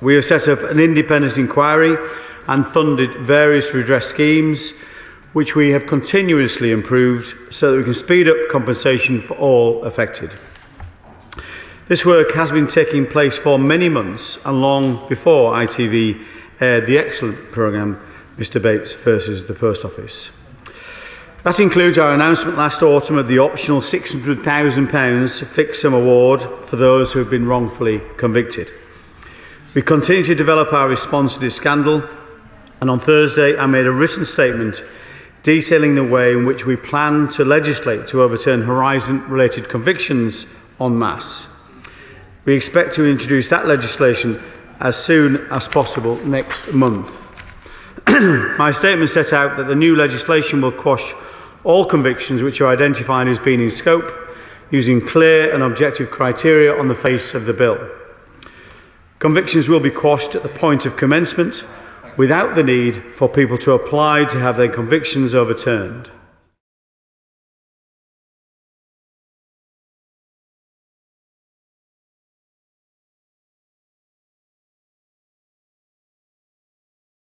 We have set up an independent inquiry and funded various redress schemes, which we have continuously improved so that we can speed up compensation for all affected. This work has been taking place for many months and long before ITV aired the excellent programme Mr Bates versus the Post Office. That includes our announcement last autumn of the optional £600,000 fixed sum award for those who have been wrongfully convicted. We continue to develop our response to this scandal, and on Thursday I made a written statement detailing the way in which we plan to legislate to overturn Horizon-related convictions en masse. We expect to introduce that legislation as soon as possible next month. My statement set out that the new legislation will quash all convictions which are identified as being in scope using clear and objective criteria on the face of the bill. Convictions will be quashed at the point of commencement without the need for people to apply to have their convictions overturned.